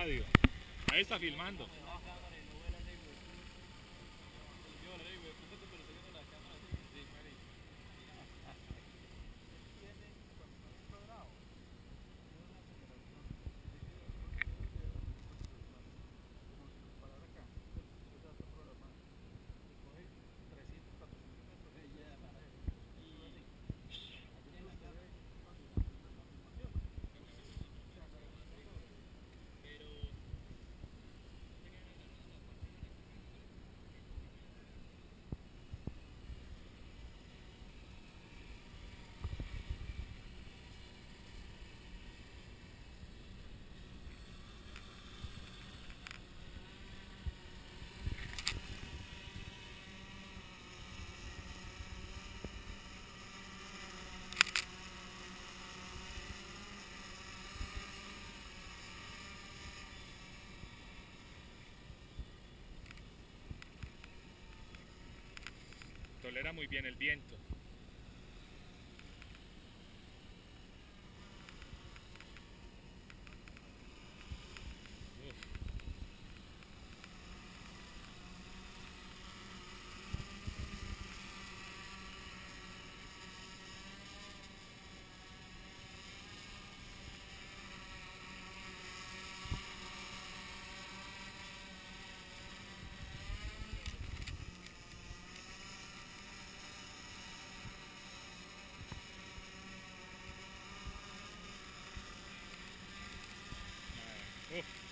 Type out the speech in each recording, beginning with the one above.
Ahí está filmando. Tolera muy bien el viento. 嗯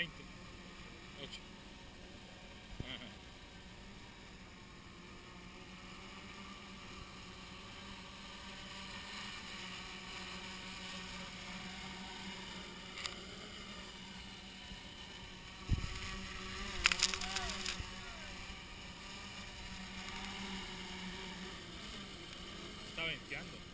20. 8. Está venteando.